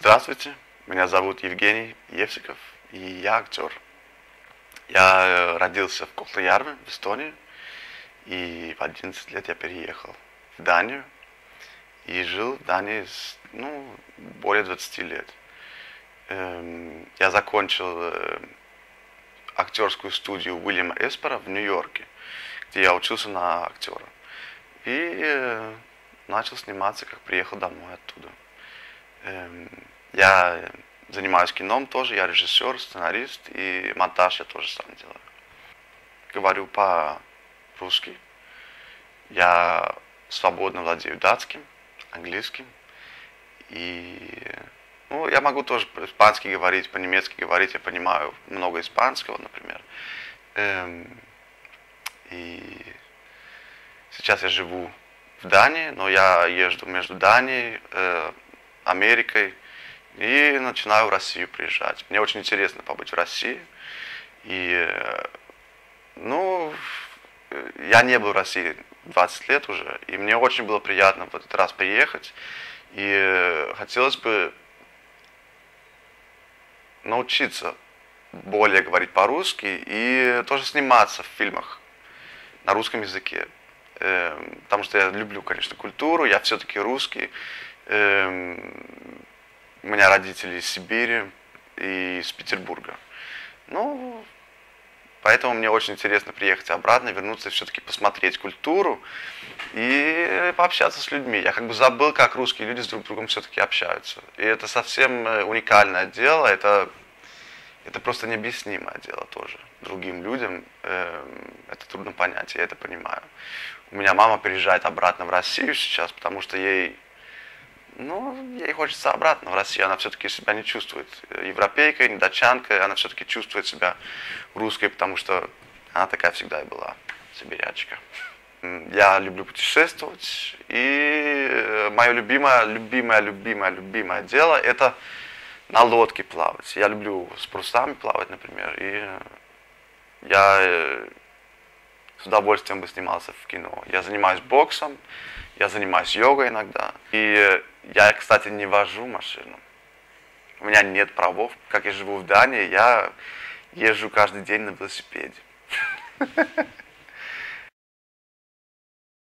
Здравствуйте, меня зовут Евгений Евсиков, и я актер. Я э, родился в Кохлоярве, в Эстонии, и в 11 лет я переехал в Данию, и жил в Дании ну, более 20 лет. Эм, я закончил э, актерскую студию Уильяма Эспера в Нью-Йорке, где я учился на актера. И э, начал сниматься, как приехал домой оттуда. Эм, я занимаюсь кином тоже, я режиссер, сценарист и монтаж я тоже сам делаю. Говорю по-русски. Я свободно владею датским, английским. И ну, я могу тоже по-испански говорить, по-немецки говорить. Я понимаю много испанского, например. Эм, и сейчас я живу в Дании, но я езжу между Данией, э, Америкой и начинаю в Россию приезжать. Мне очень интересно побыть в России. И, э, ну, я не был в России 20 лет уже, и мне очень было приятно в этот раз приехать. И э, хотелось бы научиться более говорить по-русски и тоже сниматься в фильмах на русском языке. Эм, потому что я люблю, конечно, культуру, я все-таки русский. Эм, у меня родители из Сибири и из Петербурга. Ну, поэтому мне очень интересно приехать обратно, вернуться все-таки посмотреть культуру и пообщаться с людьми. Я как бы забыл, как русские люди с друг другом все-таки общаются. И это совсем э, уникальное дело, это, это просто необъяснимое дело тоже. Другим людям э, это трудно понять, я это понимаю. У меня мама приезжает обратно в Россию сейчас, потому что ей, ну, ей хочется обратно в Россию. Она все-таки себя не чувствует европейкой, не она все-таки чувствует себя русской, потому что она такая всегда и была, сибирячка. Я люблю путешествовать, и мое любимое, любимое, любимое, любимое дело – это на лодке плавать. Я люблю с парусами плавать, например, и я э, с удовольствием бы снимался в кино. Я занимаюсь боксом, я занимаюсь йогой иногда. И я, кстати, не вожу машину. У меня нет правов. Как я живу в Дании, я езжу каждый день на велосипеде.